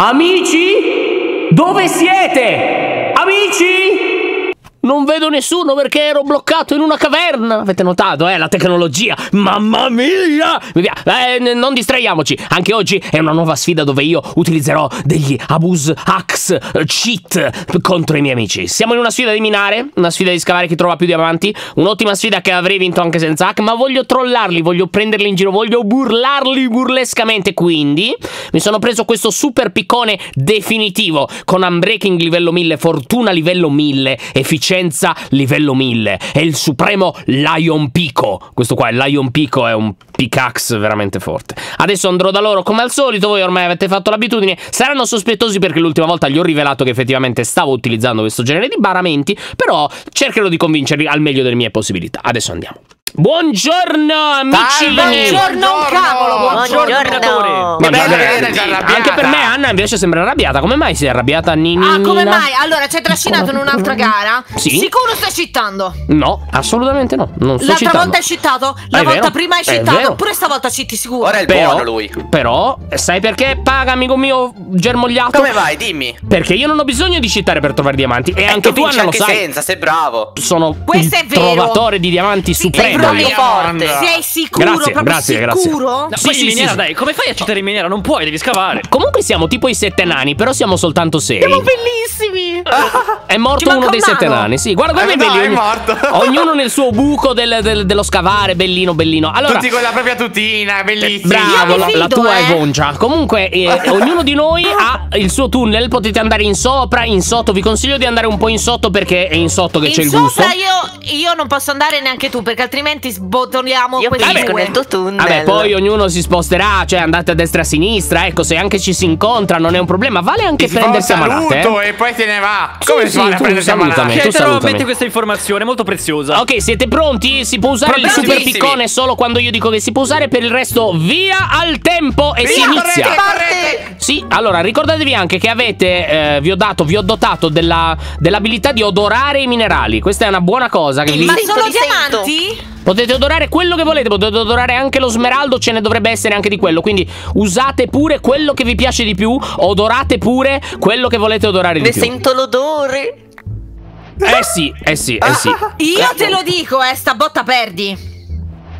Amici? Dove siete? Amici? Non vedo nessuno perché ero bloccato in una caverna. Avete notato, eh? La tecnologia. Mamma mia! Eh, non distraiamoci. Anche oggi è una nuova sfida dove io utilizzerò degli abuse hacks cheat contro i miei amici. Siamo in una sfida di minare, una sfida di scavare chi trova più diamanti. Un'ottima sfida che avrei vinto anche senza hack, ma voglio trollarli, voglio prenderli in giro, voglio burlarli burlescamente. Quindi mi sono preso questo super piccone definitivo con unbreaking livello 1000, fortuna livello 1000, efficienza efficienza livello 1000. È il supremo Lion Pico. Questo qua, il Lion Pico, è un pickaxe veramente forte. Adesso andrò da loro come al solito. Voi ormai avete fatto l'abitudine. Saranno sospettosi perché l'ultima volta gli ho rivelato che effettivamente stavo utilizzando questo genere di baramenti. Però cercherò di convincerli al meglio delle mie possibilità. Adesso andiamo. Buongiorno amici! Buongiorno un cavolo! Buongiorno! Buongiorno. Anche per me Anna invece sembra arrabbiata. Come mai sei arrabbiata Nini? Ah, come mai? Allora, ci hai trascinato in un'altra gara? Sì. Sicuro stai cittando? No, assolutamente no. Non sto L'altra volta hai cittato? La È volta vero, prima hai è cittato? Pure stavolta citti sicuro? Ora è il Però, buono lui. però, sai perché paga, amico mio germogliato? Come vai? Dimmi. Perché io non ho bisogno di citare per trovare diamanti. E anche tu, Anna, lo sai. senza, sei bravo. Sono Questo il trovatore di diamanti supremo. Io. forte. Sei sicuro? Grazie, proprio grazie, grazie. sicuro? No, Sì, sì, in miniera, sì. dai, come fai a citare in miniera? Non puoi, devi scavare. Comunque siamo tipo i sette nani, però siamo soltanto sei. Siamo bellissimi! È morto uno dei sette nani. Sì, guarda come Eh, belli. no, è morto. Ognuno nel suo buco del- del- dello scavare, bellino, bellino. Allora, Tutti con la propria tutina, bellissimi. Bravo, Io mi la, la tua è eh. Voncia. Comunque, eh, ognuno di noi ha il suo tunnel. Potete andare in sopra, in sotto. Vi consiglio di andare un po' in sotto perché è in sotto che c'è il In gusto. sopra io, io non posso andare neanche tu perché altrimenti sbotoniamo Io questi finisco due. nel tuo tunnel. Vabbè, poi ognuno si sposterà, cioè andate a destra e a sinistra. Ecco, se anche ci si incontra, non è un problema. Vale anche Ti prendersi a saluto eh. e poi se ne va. Sì, Come sì, si fa a prendersi a manate? tu salutami. questa informazione molto preziosa. Ok, siete pronti? Si può usare il super piccone solo quando io dico che si può usare. Per il resto, via al tempo e si Via, inizia. correte, correte. Sì, allora ricordatevi anche che avete, eh, vi ho dato, vi ho dotato della- dell'abilità di odorare i minerali. Questa è una buona cosa. Che vi... Ma sono diamanti? Potete odorare quello che volete, potete odorare anche lo smeraldo, ce ne dovrebbe essere anche di quello. Quindi usate pure quello che vi piace di più, odorate pure quello che volete odorare di Ne più. sento l'odore. Eh sì, eh sì, eh sì. Io te lo dico, eh, sta botta perdi.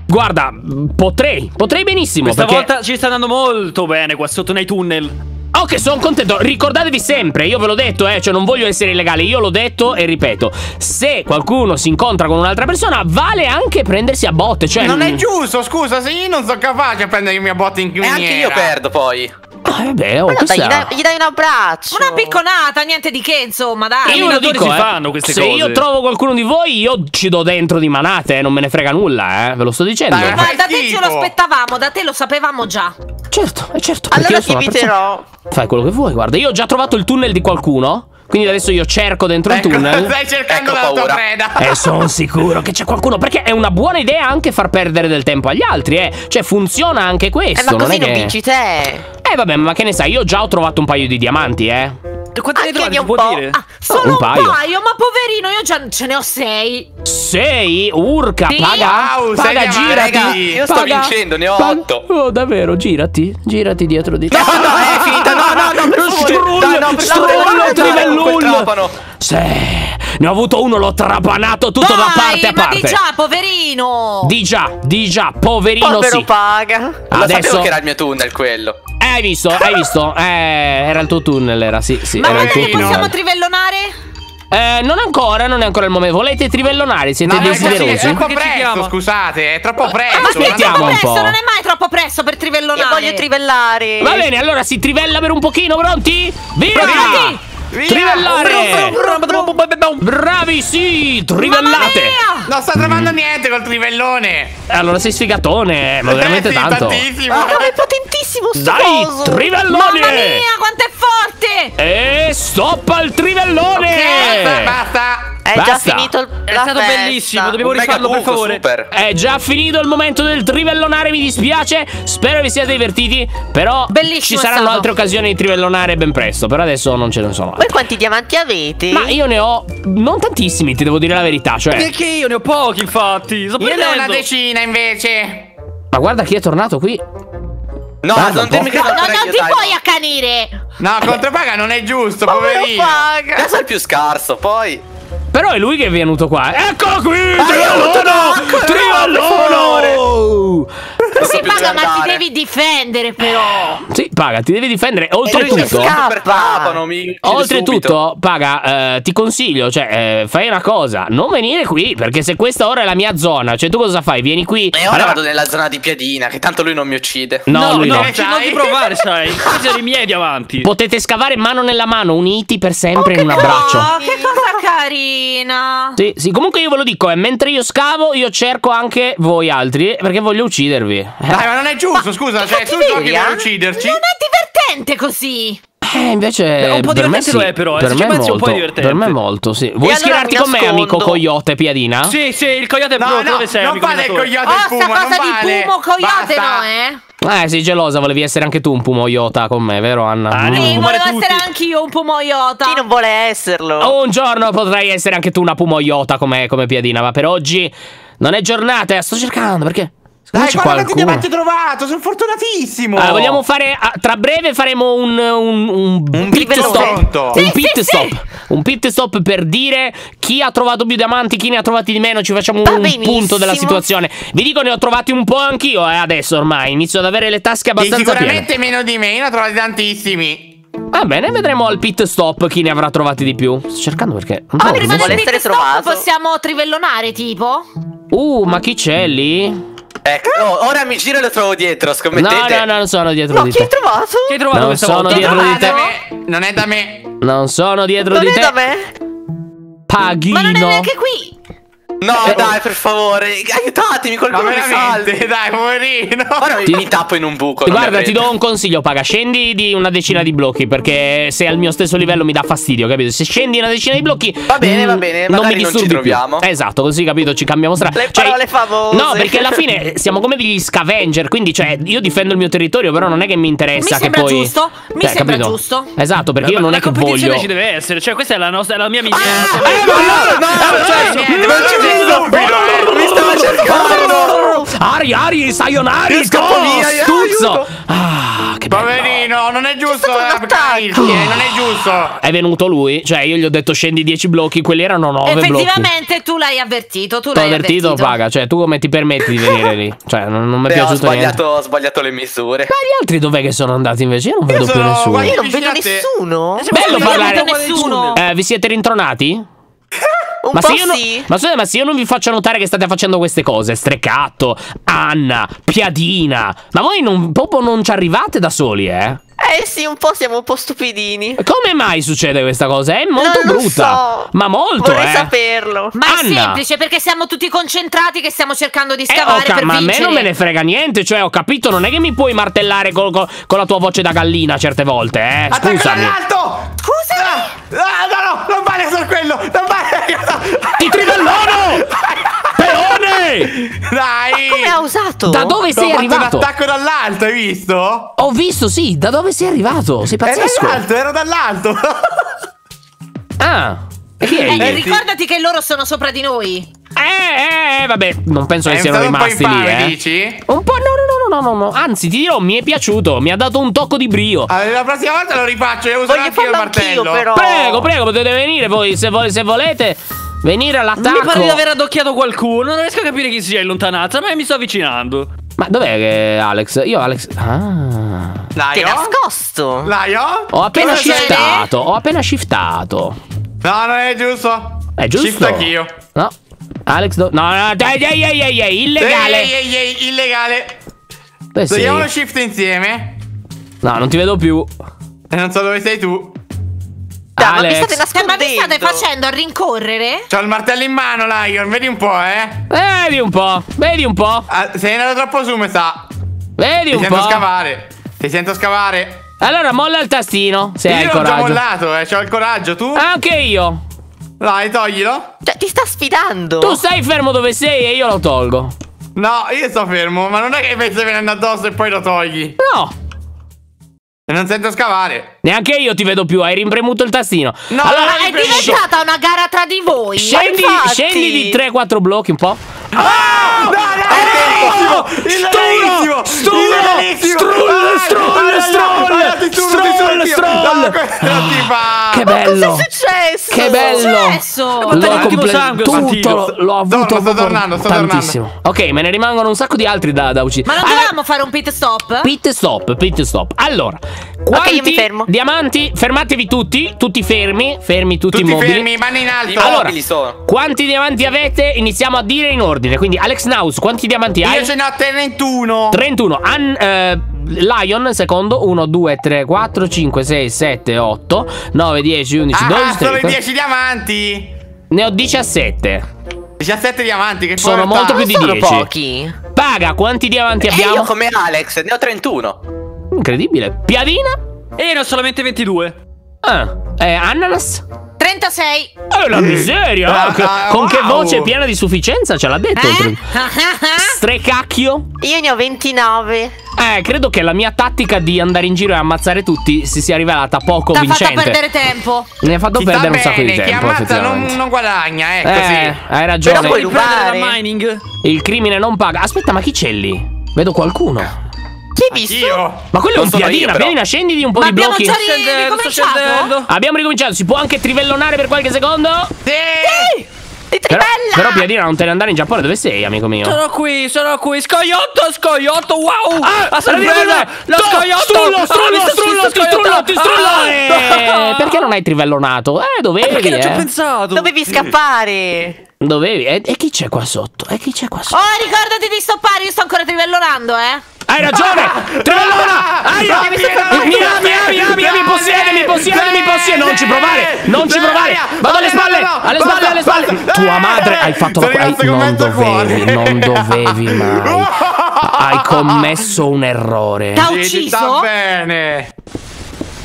Guarda, potrei, potrei benissimo. Questa perché... volta ci sta andando molto bene qua sotto nei tunnel. Ok, sono contento. Ricordatevi sempre, io ve l'ho detto, eh, cioè non voglio essere illegale, io l'ho detto e ripeto. Se qualcuno si incontra con un'altra persona, vale anche prendersi a botte, cioè Non è giusto, scusa, se io non sono capace a prendere il mio botte in E anche io perdo poi. Ah, vabbè, oh, questa- dai, gli, dai, gli dai un abbraccio. Una picconata, niente di che, insomma, dai. Io lo minatori dico, si eh. fanno queste Se cose. io trovo qualcuno di voi, io ci do dentro di manate, eh, non me ne frega nulla, eh, ve lo sto dicendo. Dai, Ma da te ce lo aspettavamo, da te lo sapevamo già. Certo, è certo. Allora ti persona- inviterò. Fai quello che vuoi, guarda, io ho già trovato il tunnel di qualcuno, quindi adesso io cerco dentro Ecco, il tunnel. stai cercando Ecco la tua preda. E sono sicuro che c'è qualcuno. Perché è una buona idea anche far perdere del tempo agli altri, eh. Cioè, funziona anche questo. Eh, ma non così è non che... vinci te. Eh, vabbè, ma che ne sai? Io già ho trovato un paio di diamanti, eh. Quanti ne trovate? può un po'. dire? Ah, solo un un paio. paio. ma poverino, io già ce ne ho sei. Sei? Urca, Sì. paga. Wow, sei paga, diamanti. girati. Io sto paga, vincendo, ne ho paga. otto. Oh, davvero, girati. Girati dietro di te. No, no, è finita. No, no, no, per favore. Strullo, no, strullo, no, no, trivellul. quel trapano. Sì, ne ho avuto uno, l'ho trapanato tutto da parte a parte. di già, poverino. Di già, di già, poverino Povero sì. paga. Lo Adesso- sapevo che era il mio tunnel quello. Eh, hai visto, hai visto? Eh, era il tuo tunnel, era, sì, sì, Ma era il tunnel. possiamo trivellonare? Eh, non ancora, non è ancora il momento. Volete trivellonare? Siete No, ma è desiderosi? troppo presto, scusate, è troppo presto. Ma aspettiamo troppo un presto, po'. non è mai troppo presto per trivellonare. Io voglio trivellare. Va bene, allora si trivella per un pochino, pronti? Via! Pronti? Trivellare! Bravi, sì! Trivellate! Non sta trovando niente col trivellone. Allora sei sfigatone, ma veramente Eh sì, tanto. tantissimo. Ah, è potentissimo sto Dai, coso. trivellone! Mamma mia, quanto è forte! E stoppa il trivellone! Basta, basta. È già Basta. finito il È stato festa. bellissimo, dobbiamo Un rifarlo per favore. Super. È già finito il momento del trivellonare, mi dispiace. Spero vi siate divertiti. Però Bellissimo ci saranno stato. altre occasioni di trivellonare ben presto. Per adesso non ce ne sono. Voi quanti diamanti avete? Ma io ne ho non tantissimi, ti devo dire la verità. Cioè, Neanche io ne ho pochi, infatti. Sto Io ne ho una decina invece. ma guarda chi è tornato qui. No, Ah, non che No, non no, non ti dai. puoi accanire. No, contropaga non è giusto, Povero poverino. paga. Adesso è il più scarso, poi. Però è lui che è venuto qua. Eccolo qui! aiuto, no, Trivellone! Trivellone! Sì, paga, ma ti devi difendere, però. Sì, paga, ti devi difendere. Oltretutto, oltretutto, paga, eh, ti consiglio, cioè, eh, fai una cosa, non venire qui, perché se questa ora è la mia zona, cioè tu cosa fai? Vieni qui. E ora Allora- vado nella zona di piedina, che tanto lui non mi uccide. No, lui no. no, ci- non ti provare, sai. Sono i miei diamanti. Potete scavare mano nella mano, uniti per sempre in un abbraccio. Oh, che cosa carina. Sì, sì, comunque io ve lo dico, eh, mentre io scavo, io cerco anche voi altri, eh, perché voglio uccidervi. Eh, Dai, ma non è giusto, scusa, cioè tu giochi per ucciderci. Non è divertente così. Eh, invece Beh, un po' per me divertente sì. lo è, però, eh, Per me è un molto. po' divertente. Per me è molto, sì. Vuoi allora schierarti con me, amico Coyote Piadina? Sì, sì, il coyote è No, no, Dove sei, non amico fate il coyote Oh, e il sta puma, cosa non di vale. Pumo Coyote, Basta. no, eh? Eh, sei gelosa, volevi essere anche tu un pumoiota con me, vero Anna? Ah, Mm. Sì, volevo essere tutti. anch'io un pumoiota. Chi non vuole esserlo? Un giorno potrai essere anche tu una pumoiota come, come Piadina, ma per oggi non è giornata, eh, sto cercando perché... Secondo Dai, guarda quanti qualcuno. diamanti ho trovato, sono fortunatissimo. Ah, vogliamo fare. ah, tra breve faremo un. Un, un, Un pit stop. Sì, un pit sì, stop. sì. Un pit stop per dire chi ha trovato più diamanti, chi ne ha trovati di meno. Ci facciamo Va un benissimo. punto della situazione. Vi dico, ne ho trovati un po' anch'io, eh, adesso ormai. Inizio ad avere le tasche abbastanza piene. sicuramente meno di me, io ne ho trovati tantissimi. Va bene, vedremo al pit stop chi ne avrà trovati di più. Sto cercando perché. Non Oh, trovo prima del pit essere stop trovato. possiamo trivellonare, tipo? Uh, ma chi c'è lì? Ecco, oh, ora mi giro e lo trovo dietro, No, scommettete. no, no, non sono dietro No, di chi hai te. trovato? Chi hai trovato Non questa sono volta? dietro non di è da te. me, non è da me. Non sono dietro Non di è te. da me. Paghino. Ma non è neanche qui. No, Eh, dai, per favore, aiutatemi, Ma qualcuno mi salvi. dai, poverino. Mi, Ti- mi tappo in un buco. Guarda, ti do un consiglio, paga. Scendi di una decina di blocchi. Perché se al mio stesso livello mi dà fastidio, capito? Se scendi una decina di blocchi. Va bene, mm, va bene, Non mi magari non ci disturbi più. troviamo. Esatto, così capito, ci cambiamo strada. Le parole famose. No, perché alla fine siamo come degli scavenger. Quindi, cioè, io difendo il mio territorio, però non è che mi interessa Mi che sembra poi. giusto, mi Cioè, sembra capito? giusto. Esatto, perché io non la è che competizione voglio. ci deve essere, cioè questa è la, nostra, la mia missione. Eh, ma no, no, cioè, niente, non ci non vedo. stupido, Mi stava cercando. Ari, Ari, sayonari, go, via, stuzzo. aiuto. Ah, che bello. Poverino, non è giusto eh, eh, non è giusto. È venuto lui, cioè io gli ho detto scendi 10 blocchi, quelli erano 9 blocchi. Effettivamente tu l'hai avvertito, tu T'ho l'hai avvertito, paga. Cioè, tu come ti permetti di venire lì? Cioè, non, non mi è piaciuto niente. sbagliato, ho sbagliato le misure. Ma gli altri dov'è che sono andati invece? Io non vedo più nessuno. guarda, Io non vedo nessuno. Bello Non parlare. vedo nessuno. Eh, vi siete rintronati? Un Ma po' se, io non, sì. ma, scusate, ma se io non vi faccio notare che state facendo queste cose, Strecatto, Anna, Piadina, ma voi non, proprio non ci arrivate da soli, eh? Eh sì, un po' siamo un po' stupidini. Come mai succede questa cosa? È molto non lo brutta. so. Ma molto, Vorrei eh. saperlo. Ma è Anna. semplice perché siamo tutti concentrati che stiamo cercando di Eh, scavare ca- per ma a me vincere. non me ne frega niente, cioè ho capito, non è che mi puoi martellare col- col- con la tua voce da gallina certe volte, eh? Scusami. Ah, ah, no, no, non vale solo quello, non vale. Ti trivellono! Peone! Dai! Come ha usato? Da dove Ho sei fatto arrivato? un attacco dall'alto, hai visto? Ho visto, sì, da dove sei arrivato? Sei Era pazzesco. dall'alto, ero dall'alto. Ah, Eh, ricordati che loro sono sopra di noi. Eh, eh, vabbè, non penso che È siano stato un po' rimasti lì, eh. dici? Un po', no, no, no, no, no, no. Anzi, ti dirò, mi è piaciuto, mi ha dato un tocco di brio. Allora, la prossima volta lo rifaccio e uso Voglio anche io il martello. però. Prego, prego, potete venire voi, se, vo- se volete, venire Mi all'attacco. pare di aver adocchiato qualcuno, non riesco a capire chi sia in lontananza, ma mi sto avvicinando. Ma dov'è che Alex? Io Alex... Ah... Dai, Ti è nascosto. Dai, oh. Ho appena sei? shiftato, ho appena shiftato. No, non è giusto. È giusto? Shift anch'io. No. Alex, do- no, no, dai, dai, dai, dai, dai, illegale. Ehi, ehi, ehi, illegale. Sei? Togliamo lo shift insieme. No, non ti vedo più. E non so dove sei tu. Dai, ma mi state ma vi state facendo a rincorrere? C'ho il martello in mano, Lion. Vedi un po', eh. Vedi un po', vedi un po', Ah, sei andato troppo su, mi sa. vedi Ti un sento po'. scavare. Ti sento scavare. Allora molla il tastino, se hai il io l'ho già coraggio. mollato, eh. C'ho il coraggio. Tu? Anche io. Dai, toglilo. Cioè, ti sta sfidando. Tu stai fermo dove sei e io lo tolgo. No, io sto fermo. Ma non è che pensi venendo addosso e poi lo togli. No, Non sento scavare. Neanche io ti vedo più, hai rimpremuto il tastino. No, allora, è diventata una gara tra di voi. scendi, scendi di 3-4 blocchi un po'. Ah! No, no, Oh! il Stullo! bellissimo! Stullo! Il bellissimo! Bello! Cos'è successo? Che bello! successo? L'ho Ma l'ultimo comple- sangue, tutto l'ho- avuto sto tornando, sto tantissimo. Ok, me ne rimangono un sacco di altri da, da uccidere. Ma non Ah, dovevamo fare un pit stop? Pit stop, pit stop. Allora, quanti io mi fermo. diamanti? Fermatevi tutti, tutti fermi, fermi tutti, Tutti immobili. fermi, mani in alto! Allora, sono. quanti diamanti avete? Iniziamo a dire in ordine. Quindi, Alex Naus, quanti diamanti hai? Io ce ne ho 31! 31. An- eh, Lion, secondo. 1, 2, 3, 4, 5, 6, 7, 8, 9, 10, 11, 12, Ah, solo i 13. 10 diamanti! Ne ho 17. 17 diamanti, che Sono povertà. molto più di Sono 10. pochi. Paga, quanti diamanti E abbiamo? io come Alex, ne ho 31. Incredibile. Piadina? E io ne ho solamente 22. Ah, eh, Ananas? 36. Eh, la miseria! Ah, Che- ah, con che wow. voce piena di sufficienza ce l'ha detto. Eh? Strecacchio? Io ne ho 29. Eh, credo che la mia tattica di andare in giro e ammazzare tutti si sia rivelata poco T'ha fatto vincente. perdere tempo. Mi ha fatto sta perdere un sacco di bene, chi tempo, ammazza non, non guadagna, eh, Eh, così. hai Però ragione. puoi Devi prendere rubare. mining. Il crimine non paga. Aspetta, ma chi c'è lì? Vedo qualcuno. Chi hai visto? Io. Ma quello è un Non sono io, piadina. però. Piadina, scendi di un po' Ma di abbiamo blocchi. già Sto scendendo, sto ricominciato? scendendo. Abbiamo ricominciato. Si può anche trivellonare per qualche secondo? Sì! Di Però, trivella! però Piadina non te ne andare in Giappone. Dove sei, amico mio? Sono qui, sono qui. Scoiotto, scoiotto, wow! Ah, a sorpresa! arriva, Lo to- scoiotto! Strullo, Ah, strullo, sto- strullo, ti strullo, ti strullo! Eh, perché non hai trivellonato? Eh, dovevi, Perché non ci ho eh. pensato? Dovevi scappare. Dovevi. E, e chi c'è qua sotto? E chi c'è qua sotto? Oh, ricordati di stoppare, io sto ancora trivellonando, eh. Hai ragione! Trivellona! Aia! Mi ami, ami, ami, mi possiede, mi possiede, mi possiede! Non ci provare! Non ci provare! Vado alle spalle! Alle spalle, alle spalle! Tua madre hai fatto la con Non dovevi, non dovevi mai. Hai commesso un errore. T'ha ucciso? bene.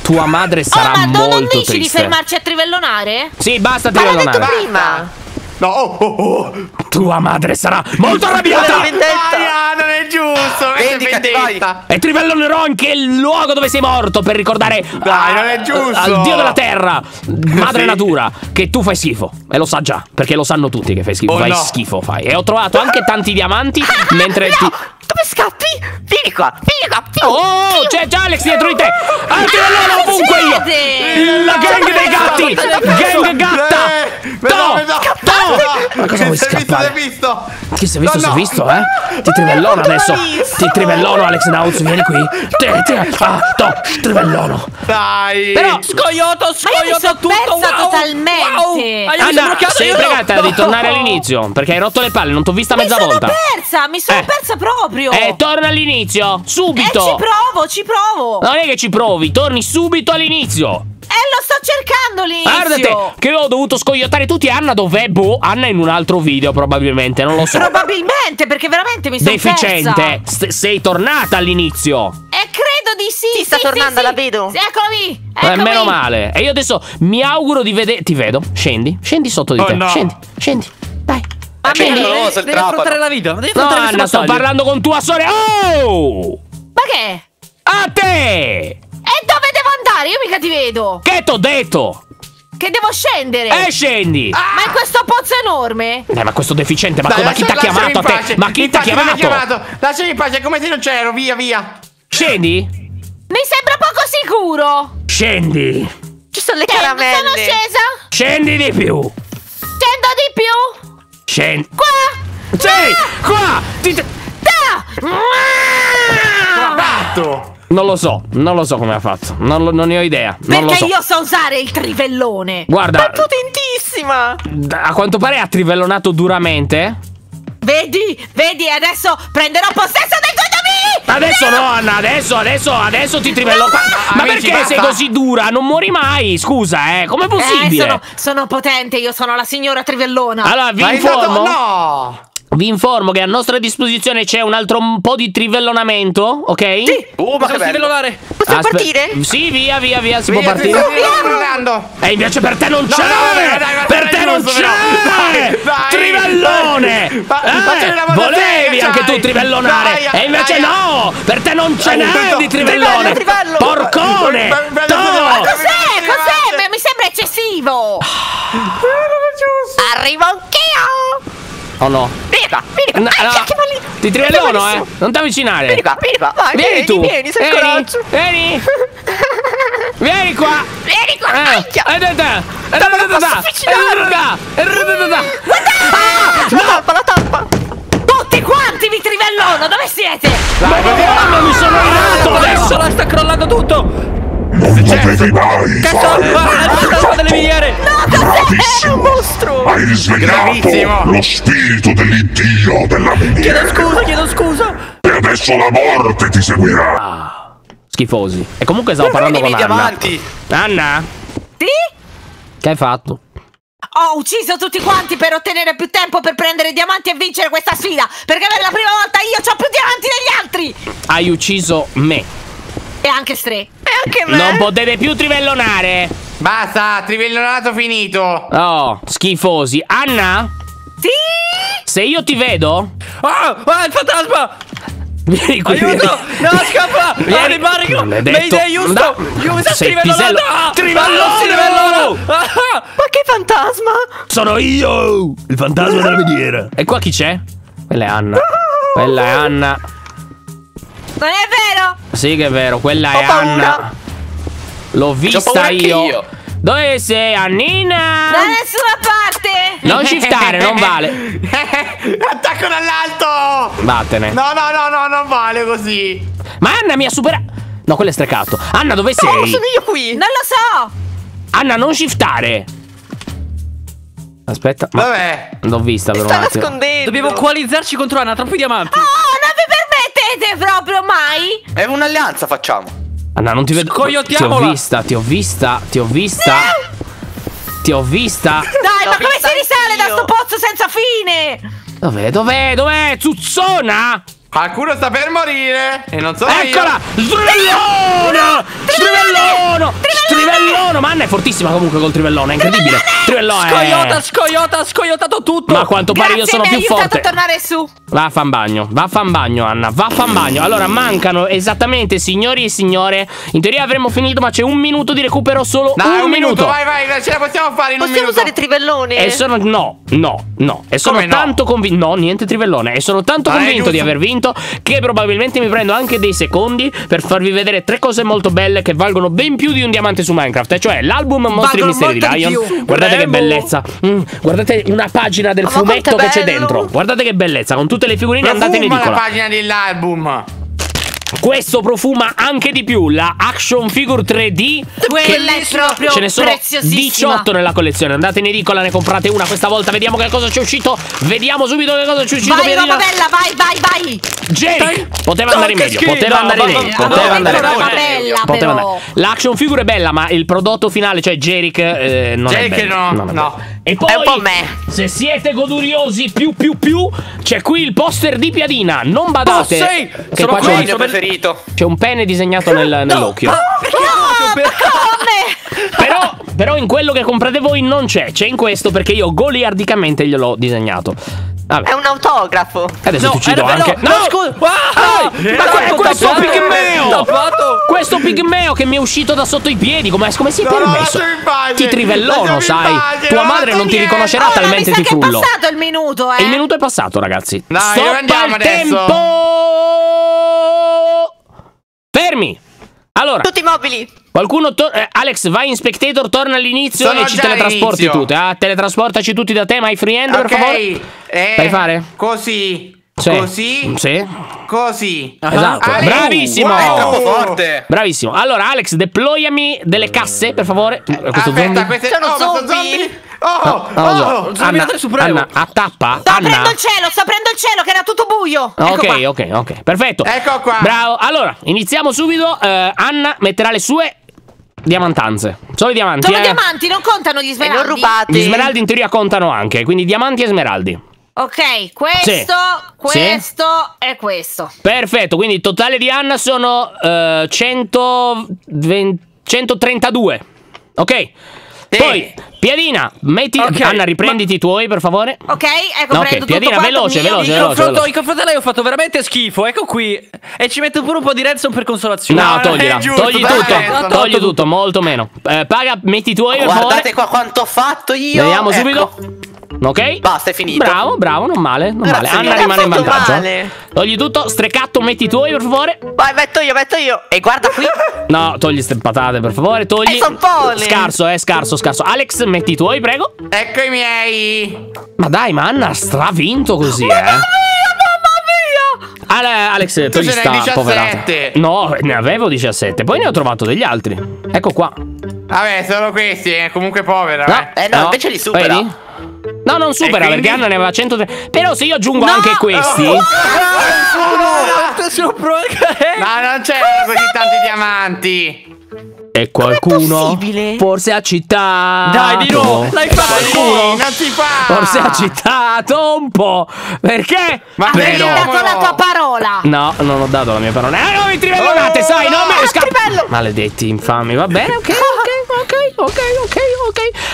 Tua madre Oh, sarà ma non dici di fermarci a trivellonare? Sì, basta Ma l'ha detto trivellonare. Prima. No, oh, oh, oh. Tua madre sarà molto arrabbiata! vendetta. Aia, non è giusto. Vendicati. E trivellonerò anche il luogo dove sei morto per ricordare Dai, a- non è giusto. al dio della terra, madre Sì. natura, che tu fai schifo. E lo sa già, perché lo sanno tutti che fai schifo. Oh, fai no. schifo, fai. E ho trovato anche tanti diamanti mentre ti. Dove scappi? Vieni qua, vieni qua. vieni. Oh, c'è già Alex dietro di te! Ah, trivellone ovunque io! La gang dei gatti! Gang gatta! No, No! no. No! Ma cosa vuoi Si scappare? si è visto. Chi si è visto, No, si è no. visto, eh? Ti trivellono quanto adesso! Ti trivellono, Alex Nauz, vieni qui! Te, te, ah, to, trivellono! Dai. Però, Scoiotto, Ma io mi scoiotto sono tutto, persa wow, totalmente. Wow. Ah, mi sono Anna, sei pregata di tornare all'inizio Perché hai rotto le palle, non ti ho vista Mi mezza sono volta persa, mi sono Eh. persa proprio. Eh, torna all'inizio, Eh, subito ci provo, ci provo. Non è che ci provi, torni subito all'inizio Eh, lo sto cercando Guardate, l'inizio. che ho dovuto scogliottare tutti Anna dov'è? Boh, Anna in un altro video probabilmente, non lo so Probabilmente, perché veramente mi sono Deficiente, S- sei tornata all'inizio Eh, credo di sì. Sì, sta sì, tornando, sì, la vedo. Sì, eccomi. Eh, eccomi. meno male E io adesso mi auguro di vedere Ti vedo, scendi, scendi sotto di Oh, te no. Scendi, scendi, dai Ma Scendi. non lo so, il Devi trapano. affrontare la vita. Devi No Anna, sto parlando con tua sorella Oh! Ma che? A te! E dove andare? Io mica ti vedo. Che t'ho detto? Che devo scendere. E scendi! Ma in questo pozzo enorme? Eh, ma questo deficiente, ma, Dai, ma chi ti ha chiamato a te? Ma chi ti ha chiamato? Lasciami in pace, è come se non c'ero, via, via. Scendi? Mi sembra poco sicuro. Scendi! Ci sono le Eh, sono caramelle. scesa. Scendi di più! Scendo di più. Scendi! Qua. Sì! Qua! Ti- Da. Fatto. Non lo so, non lo so come ha fatto. Non, lo- non ne ho idea. Non lo Perché so. io so usare il trivellone. Guarda, Potentissima. a quanto pare ha trivellonato duramente. Vedi? Vedi? Adesso prenderò possesso del tuo dominio. Adesso no, Anna, adesso, adesso, adesso ti trivello. Ma amici, perché sei basta. così dura? Non muori mai, scusa, eh. Com'è Eh, possibile? sono, sono potente, io sono la signora Trivellona. Allora, vi Ma è informo. stato- No. Vi informo che a nostra disposizione c'è un altro un po' di trivellonamento, ok? Sì. Uh, ma che trivellonare. Possiamo partire? Sì, via, via, via, si Via, può partire. Trivellando. E invece per te non No, c'è! no, per te non c'è! Trivellone! Eh, volevi anche tu trivellonare! E invece no! Per te non ce n'è di trivellone! Trivello, trivello. Porcone! Be- Cos'è? Cos'è? Mi sembra eccessivo! Arrivo anch'io! Oh no! Vieni qua, vieni qua. No, Ah, no. Ti trivellono, eh! Non ti avvicinare! Vieni qua, vieni qua. Vai, Vieni vieni, tu! vieni, sei vieni, coraggio. vieni! Vieni qua! Vieni qua, Eh, aia. eh, da, da, da, da, da, da, avvicinare. eh, da, da, eh, da, da, da, da. La tappa, la tappa. Tutti quanti vi trivellono! Dove siete? Madonna, mi sono rinato Adesso sta crollando tutto! Non potevi mai Cazzo! Ah, la delle miniere! bravissimo. mostro. Hai risvegliato lo spirito dell'iddio della Chiedo miniera scusa, chiedo scusa! e adesso la morte ti seguirà. Schifosi. E comunque stavo parlando con Anna. diamanti. Anna, Sì? che hai fatto? Ho ucciso tutti quanti per ottenere più tempo per prendere diamanti e vincere questa sfida! Perché per la prima volta io ho più diamanti degli altri! Hai ucciso me. E anche Stre. E anche me. Non potete più trivellonare. Basta, trivellonato finito. Oh, schifosi. Anna, Sì? se io ti vedo, Ah! Ah, il fantasma! vieni qui. Aiuto! No, scappa! Vieni. Vieni, Marico! Mayday, giusto! No. Io mi sto Sei trivellonando! pisello. Ah! Trivellone! Ah, si trivellona! Ah! Ma che fantasma? Sono io, il fantasma della miniera. E qua chi c'è? Quella è Anna. Quella è Anna. Non è vero? Sì che è vero, quella Ho è paura. Anna. L'ho vista io. io. Dove sei, Annina? Da nessuna parte! Non shiftare, non vale. Attacco dall'alto. Vattene. No, no, no, no, non vale così. Ma Anna mi ha superato. No, quello è strecato. Anna, dove sei? sono io qui. Non lo so! Anna, non shiftare. Aspetta, ma Dov'è? l'ho vista per un Sta nascondendo. Dobbiamo coalizzarci contro Anna, troppi diamanti! Oh, vi permettete proprio mai? È un'alleanza facciamo. Anna, non ti vedo. Ti ho vista, ti ho vista, ti ho vista. Ti ho vista. Dai, ma come si risale da sto pozzo senza fine? Dov'è? Dov'è? Dov'è? Zuzzona? Qualcuno sta per morire e non sono Eccola! io. Strivellone! Strivellone! Strivellone! Ma Anna è fortissima comunque col trivellone, è incredibile. Trivellone. Scoiota, scoiota, scoiotato tutto! Ma a quanto pare io Grazie, sono mi più aiutato forte. a tornare su. Va a fan bagno, va a fan bagno Anna, va a fan bagno Allora mancano esattamente signori e signore In teoria avremmo finito ma c'è un minuto di recupero solo Dai, un, minuto, vai, vai, ce la possiamo fare in un Possiamo minuto. usare i trivelloni? E sono no, no, no E sono Come no? tanto convinto No, niente trivellone E sono tanto Ah, convinto di aver vinto Che probabilmente mi prendo anche dei secondi Per farvi vedere tre cose molto belle Che valgono ben più di un diamante su Minecraft E cioè l'album Mostri e Valgono Misteri di Lion più. Guardate che Prego. bellezza Mm, Guardate una pagina del Ma fumetto che c'è dentro Guardate che bellezza Con tutte le figurine andate in Profuma la edicola pagina dell'album. Questo profuma anche di più la action figure 3D. Quella è proprio Ce ne sono preziosissima. 18 nella collezione. Andate in edicola, ne comprate una questa volta. Vediamo che cosa c'è uscito. Vediamo subito che cosa c'è uscito. Vai, Pierina. roba bella, vai, vai, vai. Jake poteva andare che meglio. Poteva andare No, meglio. Poteva andare ma- meglio. roba bella, Poteva però. andare. L'action figure è bella, ma il prodotto finale, cioè Jerick, eh, non Jerick è bello. no, non è no. E poi, se siete goduriosi più più più, c'è qui il poster di Piadina. Non badate. Oh, sì! che Sono qua Quello c'è è qui, il mio preferito. c'è un pene disegnato nel- nell'occhio. Ma perché l'occhio per- Come? Però, però in quello che comprate voi non c'è. C'è in questo perché io goliardicamente gliel'ho disegnato. Vabbè. È un autografo. Adesso No, ti uccido era- no, anche. no, scusa. Ah, ah, ma que- ah, questo pigmeo! Questo pigmeo che mi è uscito da sotto i piedi, come, come si è No, no, permesso? pace. Ti trivellono, sai. pace, Tua madre non ti niente. riconoscerà Oh, ma talmente ti che è passato il minuto, eh. Il minuto è passato, ragazzi. Stoppa dove andiamo il adesso? tempo! Fermi! Allora, Tutti mobili. qualcuno eh, Alex, vai in spectator, torna all'inizio e ci teletrasporti tutti. Ah, teletrasportaci tutti da te, my friend, per Ok. favore. Eh, Sai fare? Così. Sì. Così. Sì. Così. Esatto. Ah, Bravissimo. wow. È troppo forte. Bravissimo. Allora, Alex, deployami delle casse, per favore. Tu- questo Aspetta, zombie. queste Sono oh, sono zombie. zombie. Oh, No, oh. Sono Anna,minato supremo. Anna, attappa. Sto Anna. aprendo il cielo, sto aprendo il cielo che era tutto buio. Ecco Ok, qua. ok, ok. Perfetto. Ecco qua. Bravo. Allora, iniziamo subito. Eh, Anna metterà le sue diamantanze. Solo i diamanti. Sono eh. diamanti, non contano gli E smeraldi. non rubati. Gli smeraldi in teoria contano anche, quindi diamanti e smeraldi. Ok, questo, Sì. questo e questo. Perfetto, quindi il totale di Anna sono eh, 120 132. Ok. Sì. Poi, Piadina, metti. Ok, Anna, riprenditi i tuoi, per favore. Ok, ecco, No, ok, prendo Piadina, tutto veloce, mio. veloce, In veloce. confronto, in confronto a lei ho fatto veramente schifo. Ecco qui. E ci metto pure un po' di redstone per consolazione. No, toglila. giusto, togli dai, tutto. adesso. Togli tutto, molto meno. Eh, paga, metti i tuoi, per favore. Guardate qua quanto ho fatto io. Vediamo Ecco. subito. Ok? Basta, è finito. Bravo, bravo, non male, non Grazie male. Anna rimane in vantaggio. male. Togli tutto, strecatto, metti i tuoi, per favore. Vai, metto io, metto io. E guarda qui. No, togli ste patate, per favore, togli. Eh. Scarso, eh, scarso, scarso. Alex, metti i tuoi, prego. Ecco i miei. Ma dai, ma Anna ha stravinto così, eh. Ale- Alex, togli ce ne sta hai 17. poverata. No, ne avevo 17. Poi ne ho trovato degli altri. Ecco qua. Vabbè, solo questi, è comunque povera. No, eh. Eh, no, invece li supera. Vedi? No, non supera quindi? perché Anna ne aveva 103. Però se io aggiungo anche questi. Attenzione, pro- No, non c'erano così tanti diamanti. E qualcuno possibile? forse ha citato. Dai, di nuovo. L'hai fatto qualcuno. non si fa. Forse ha citato un po'. Perché? Ma Avevi Però- dato la tua parola. No, non ho dato la mia parola. Eh, non mi trivellonate, Oh, sai, non no, me scappa. trivello. Maledetti infami, va bene, ok, ok, ok, ok, ok, ok.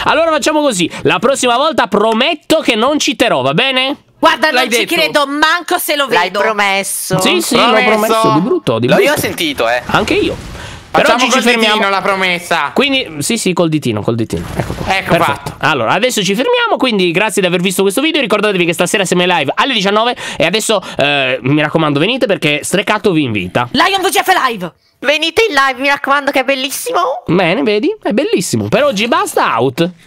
Allora facciamo così. La prossima volta prometto che non citerò, va bene? Guarda, L'hai non ci detto. credo manco se lo L'hai vedo. promesso. Sì, sì, l'ho Promesso. promesso di brutto, di brutto. io sentito, eh. Anche io. Per Facciamo oggi ci col fermiamo. ditino la promessa. Quindi, sì, sì, col ditino, col ditino. Ecco qua. Ecco qua. Perfetto. Allora, adesso ci fermiamo. Quindi, grazie di aver visto questo video. Ricordatevi che stasera siamo in live alle 19. E adesso, eh, mi raccomando, venite perché Strecato vi invita. Lion VGF Live. Venite in live, mi raccomando che è bellissimo. Bene, vedi? È bellissimo. Per oggi basta, out.